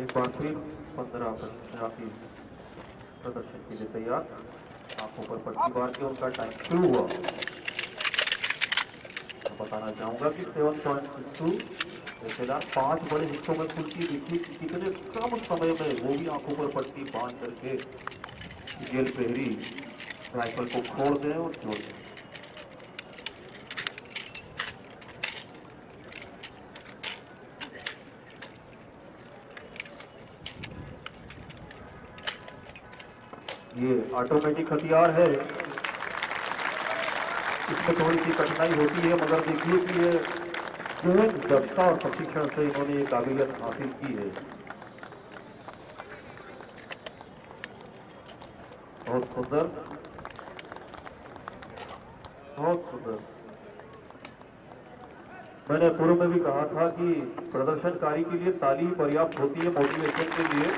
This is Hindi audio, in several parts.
एक बार फिर पंद्रह राशि प्रदर्शन के लिए तैयार। आँखों पर पट्टी बार के उनका टाइम शुरू हुआ। तो बताना चाहूँगा कि सेवन पॉइंट सिक्स टू फ़िलहाल पाँच बड़े हिस्सों में कुर्सी दिखी कितने कम समय में वो भी आँखों पर पट्टी बाँध करके जेल पहरी राइफल को खोल दें और छोड़ दें। ये ऑटोमेटिक हथियार है। इसमें थोड़ी सी कठिनाई होती है, मगर देखिए कि ये गहन दक्षता और प्रशिक्षण से इन्होंने ये काबिलियत हासिल की है। बहुत सुंदर। बहुत सुंदर। मैंने पूर्व में भी कहा था कि प्रदर्शनकारी के लिए ताली पर्याप्त होती है मोटिवेशन के लिए।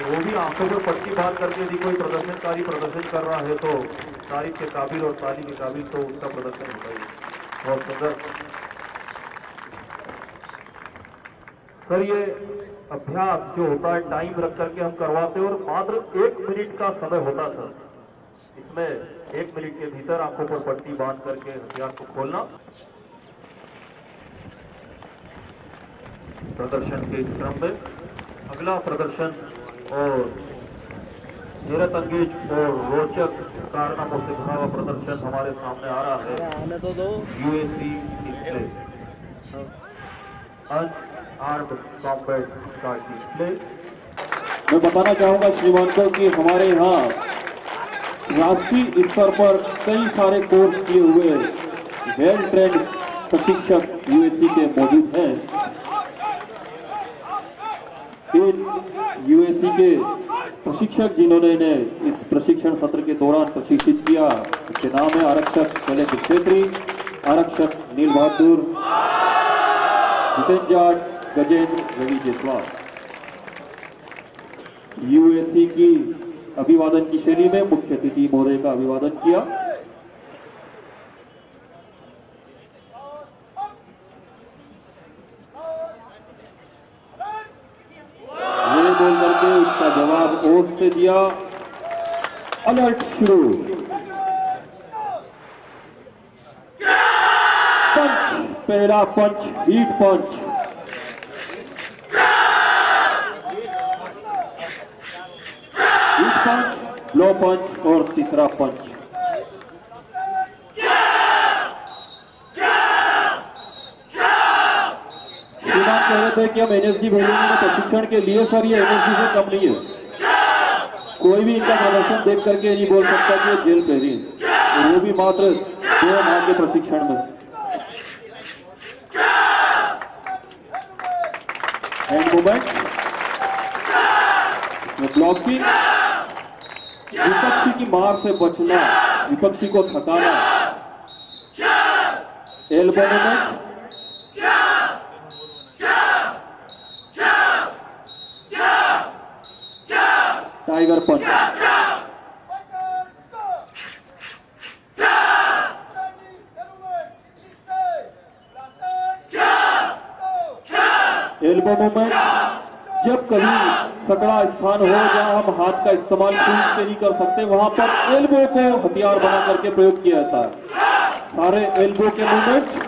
वो भी आँखों पर पट्टी बात करके यदि कोई प्रदर्शनकारी प्रदर्शन कर रहा है तो तारीफ़ के काबिल और ताली के काबिल तो उसका प्रदर्शन होता ही। बहुत सुंदर। सर, ये अभ्यास जो होता है टाइम रख करके हम करवाते और मात्र एक मिनट का समय होता सर। इसमें एक मिनट के भीतर आँखों पर पट्टी बाँध करके हथियार को खोलना। प्रदर्शन के क्रम में अगला प्रदर्शन और हैरत अंगेज और रोचक कारनामों से भरा हुआ प्रदर्शन हमारे सामने आ रहा है। यूएससी डिस्प्ले अनआर्म्ड कॉम्बैट का डिस्प्ले मैं बताना चाहूँगा श्रीमान को कि हमारे यहाँ राष्ट्रीय स्तर पर कई सारे कोर्स किए हुए वेल ट्रेंड प्रशिक्षक यूएससी के मौजूद हैं। इन यूएससी के प्रशिक्षक जिन्होंने इन्हें इस प्रशिक्षण सत्र के दौरान प्रशिक्षित किया, उसके नाम है आरक्षक शैलेंद्र छेत्री आरक्षक नील बहादुर, जितेंद्र जाट, गजेंद्र रवि जयसवाल। यूएससी की अभिवादन की शैली में मुख्य अतिथि महोदय का अभिवादन किया ये बोल करके उसका से दिया। अलर्ट शुरू। पंच, पहला पंच हीट पंच। हीट पंच, लो पंच और तीसरा पंच। कह रहे थे कि हम एनएसजी भेजेंगे प्रशिक्षण के लिए सर ये एनएसजी से कम नहीं है। कोई भी इनका प्रदर्शन देख करके नहीं बोल सकता कि जेल पहरी है। वो भी मात्र दो माह के प्रशिक्षण में। हैंड मूवमेंट ब्लॉकिंग विपक्षी की मार से बचना, विपक्षी को थकाना। एल्बो पंच एल्बो मूवमेंट जब कभी सकड़ा स्थान हो जहाँ हम हाथ का इस्तेमाल पूछ से नहीं कर सकते, वहाँ पर एल्बो को हथियार बना करके प्रयोग किया जाता है। सारे एल्बो के मूवमेंट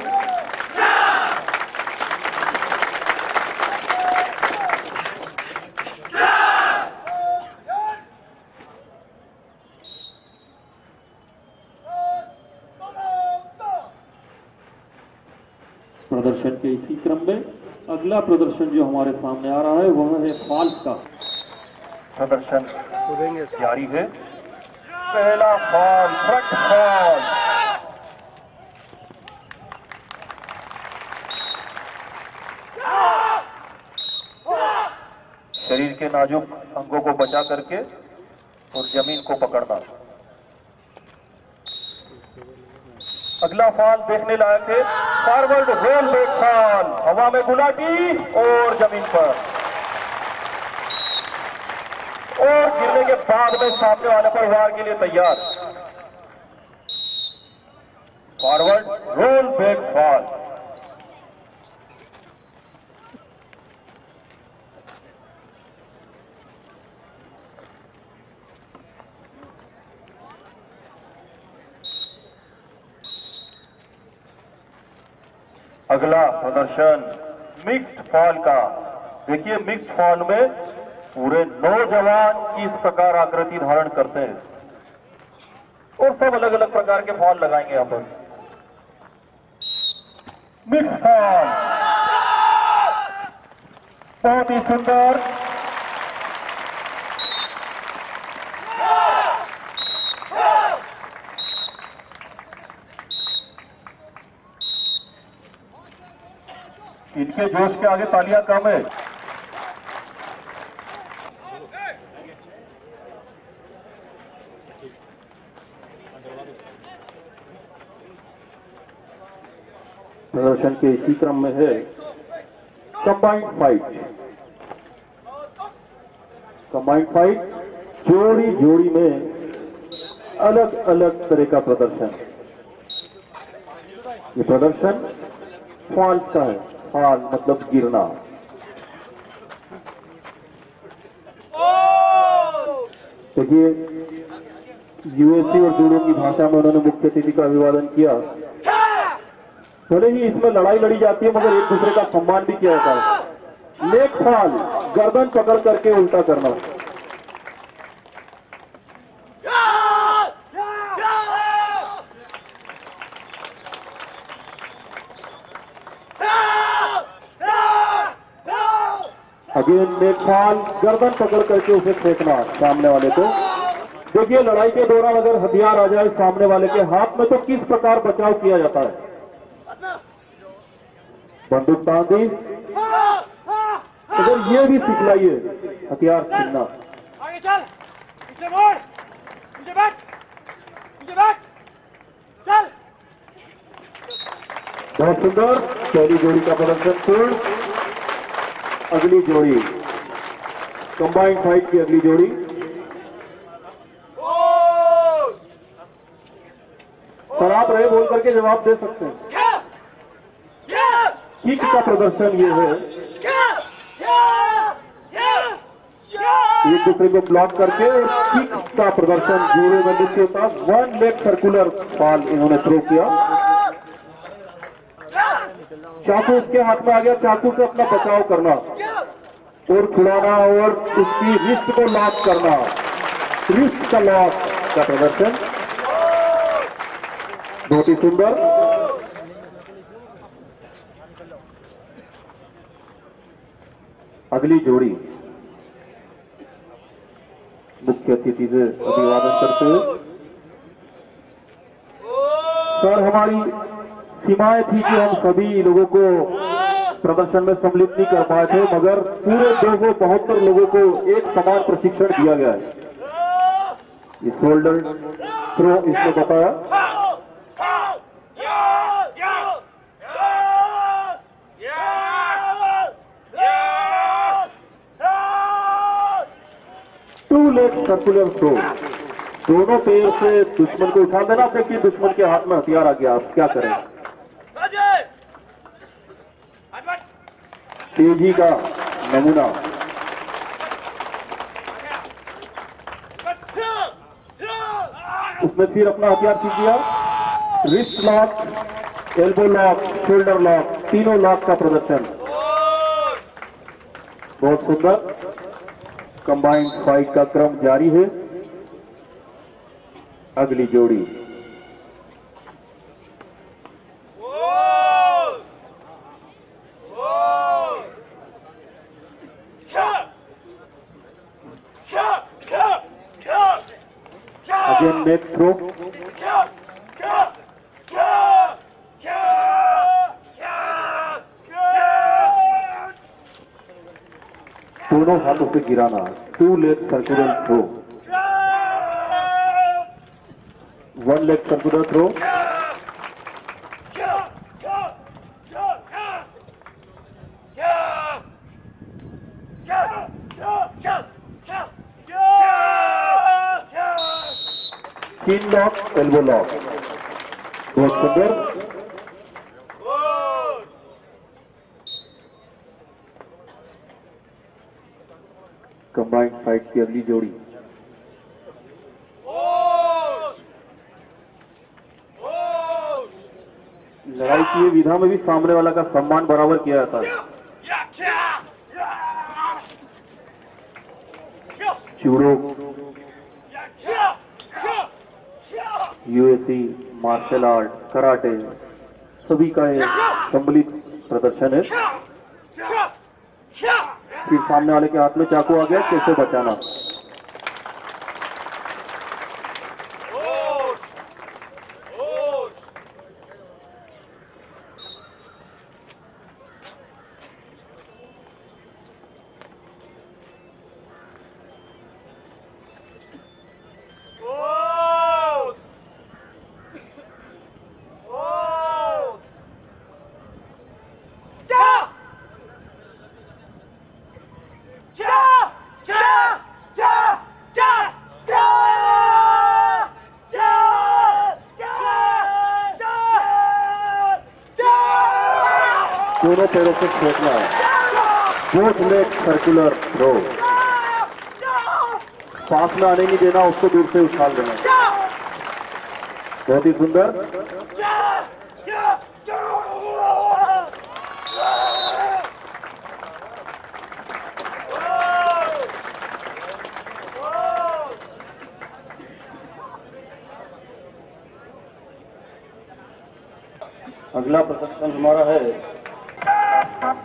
प्रदर्शन के इसी क्रम में अगला प्रदर्शन जो हमारे सामने आ रहा है, वह है फॉल्स का। प्रदर्शन जारी है। पहला फॉल फ्रंट फॉल शरीर के नाजुक अंगों को बचा करके और ज़मीन को पकड़ना। अगला फॉल देखने लायक थे फॉरवर्ड रोल बैक फॉल हवा में गुलाटी और ज़मीन पर। और गिरने के बाद में सामने वाले पर वार के लिए तैयार। फॉरवर्ड रोल बैक फॉल अगला प्रदर्शन मिक्स्ड फॉल का। देखिए, मिक्स्ड फॉल में पूरे नौजवान इस प्रकार आकृति धारण करते हैं। और सब अलग अलग प्रकार के फॉल लगाएँगे यहाँ पर। Mix fall. बहुत ही सुंदर। इनके जोश के आगे तालियाँ कम है। प्रदर्शन के इसी क्रम में है कंबाइंड फाइट कंबाइंड फाइट जोड़ी जोड़ी में अलग अलग तरह का प्रदर्शन। ये प्रदर्शन फॉल का है। फॉल मतलब गिरना। देखिए यूएससी और जूडो की भाषा में उन्होंने मुख्य अतिथि का अभिवादन किया। भले ही इसमें लड़ाई लड़ी जाती है, मगर एक दूसरे का सम्मान भी किया जाता है। लेख फॉल गर्दन पकड़ करके उल्टा करना। लेग फॉल गर्दन पकड़ करके उसे फेंकना सामने वाले को देखिए लड़ाई के दौरान अगर हथियार आ जाए सामने वाले के हाथ में तो किस प्रकार बचाव किया जाता है? बंदूक दी अगर ये भी सिखलाइए हथियार छीनना। बहुत सुंदर। पहली जोड़ी का प्रदर्शन पूर्ण। अगली जोड़ी कंबाइंड फाइट की अगली जोड़ी। सर आप रहे बोल करके जवाब दे सकते हैं। किक का प्रदर्शन ये है। एक दूसरे को ब्लॉक करके किक का प्रदर्शन जोड़े में नीचे होता वन लेग सर्कुलर बॉल इन्होंने थ्रो किया। चाकू उसके हाथ में आ गया, चाकू से अपना बचाव करना। और छुड़ाना और उसकी रिस्ट को लॉक करना। रिस्ट का लॉक का प्रदर्शन। बहुत ही सुंदर। अगली जोड़ी। मुख्य अतिथि से अभिवादन करते हुए। सर, हमारी सीमाएँ थी कि हम सभी लोगों को प्रदर्शन में सम्मिलित नहीं कर पाए थे, मगर पूरे दो सौ बहत्तर लोगों को एक समान प्रशिक्षण दिया गया है। ये शोल्डर थ्रो इसने बताया। टू लेग सर्कुलर थ्रो दोनों पैर से दुश्मन को उठा देना देखिए दुश्मन के हाथ में हथियार आ गया। आप क्या करें? तेज़ी का नमूना। उसने फिर अपना हथियार खींच दिया। Wrist lock elbow lock shoulder lock तीनों लॉक का प्रदर्शन। बहुत सुंदर। कंबाइंड फाइट का क्रम जारी है। अगली जोड़ी। नेक दोनों हाथों से गिराना। Two leg circular throw one leg circular throw तीन लॉक एल्बो लॉक बहुत सुंदर कंबाइंड फाइट की अगली जोड़ी। लड़ाई की विधा में भी सामने वाला का सम्मान बराबर किया जाता है। Judo UAC martial art, karate, सभी का एक सम्मिलित प्रदर्शन है। फिर सामने वाले के हाथ में चाकू आ गया, कैसे बचाना? दोनों पैरों से फेंकना है। बोथ लेग सर्कुलर थ्रो पास में आने नहीं देना, उसको दूर से उछाल देना। बहुत ही सुंदर। अगला प्रदर्शन हमारा है। Thank you.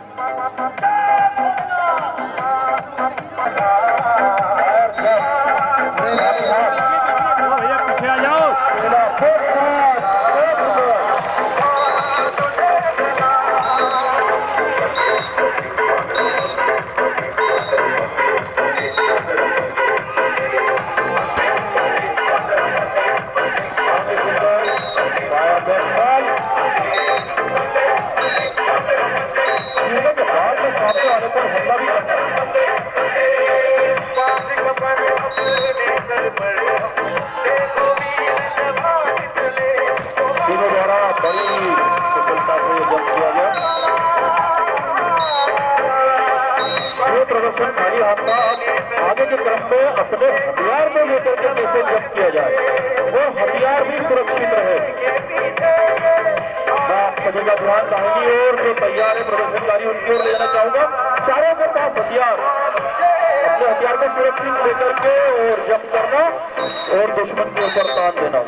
जब्त किया गया ये प्रदर्शन खाली आपका आगे के क्रम में अपने हथियार में लेकर के कैसे जब्त किया जाए वो हथियार भी सुरक्षित रहे। सभी का ध्यान दाहिनी ओर जो तैयार है प्रदर्शनकारी, उनकी ओर ले जाना चाहूँगा। चारों के पास हथियार। अपने हथियार को पूरा सुरक्षित लेकर के और जब करना और दुश्मन के ऊपर तान देना।